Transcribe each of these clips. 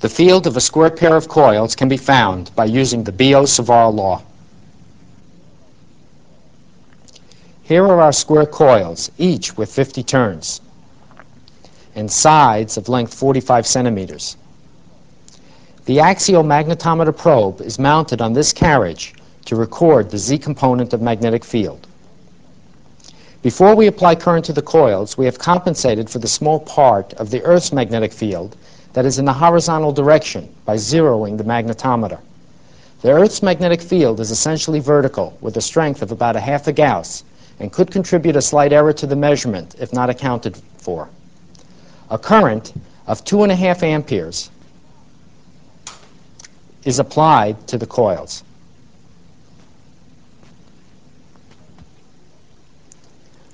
The field of a square pair of coils can be found by using the Biot-Savart law. Here are our square coils, each with 50 turns, and sides of length 45 centimeters. The axial magnetometer probe is mounted on this carriage to record the Z component of magnetic field. Before we apply current to the coils, we have compensated for the small part of the Earth's magnetic field that is in the horizontal direction by zeroing the magnetometer. The Earth's magnetic field is essentially vertical with a strength of about a half a Gauss and could contribute a slight error to the measurement if not accounted for. A current of two and a half amperes is applied to the coils.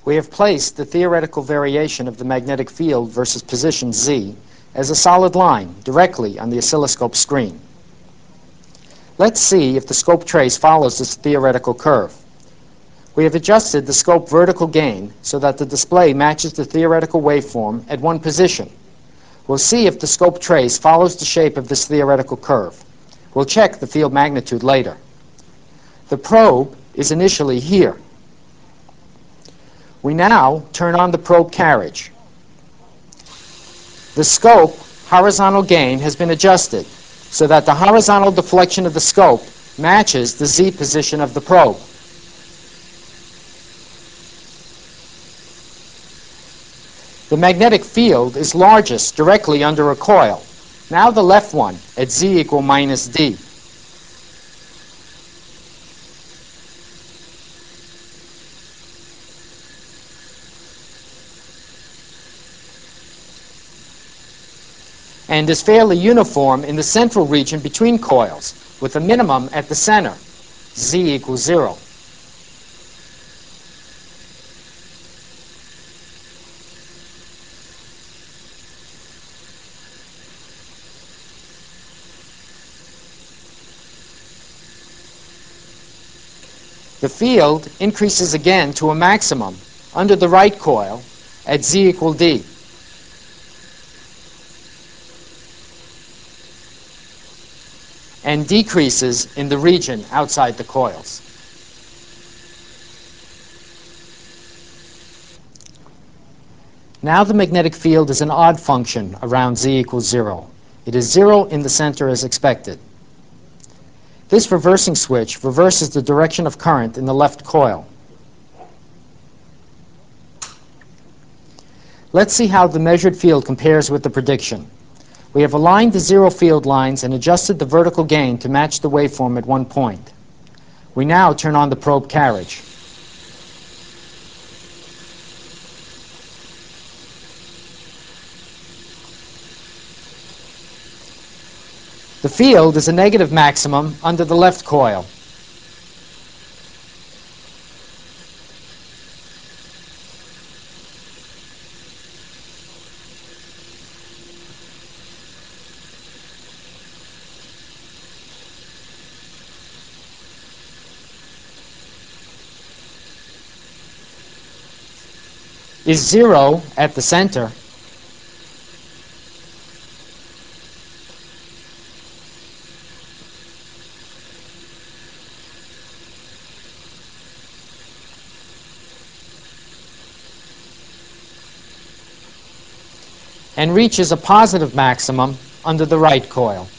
We have placed the theoretical variation of the magnetic field versus position z as a solid line directly on the oscilloscope screen. Let's see if the scope trace follows this theoretical curve. We have adjusted the scope vertical gain so that the display matches the theoretical waveform at one position. We'll see if the scope trace follows the shape of this theoretical curve. We'll check the field magnitude later. The probe is initially here. We now turn on the probe carriage. The scope horizontal gain has been adjusted so that the horizontal deflection of the scope matches the z position of the probe. The magnetic field is largest directly under a coil. Now the left one at z equal minus d. and is fairly uniform in the central region between coils, with a minimum at the center, z equals 0. The field increases again to a maximum under the right coil at z equal d. and decreases in the region outside the coils. Now the magnetic field is an odd function around z equals 0. It is 0 in the center as expected. This reversing switch reverses the direction of current in the left coil. Let's see how the measured field compares with the prediction. We have aligned the zero field lines and adjusted the vertical gain to match the waveform at one point. We now turn on the probe carriage. The field is a negative maximum under the left coil. Is 0 at the center. and reaches a positive maximum under the right coil.